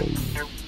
Bye.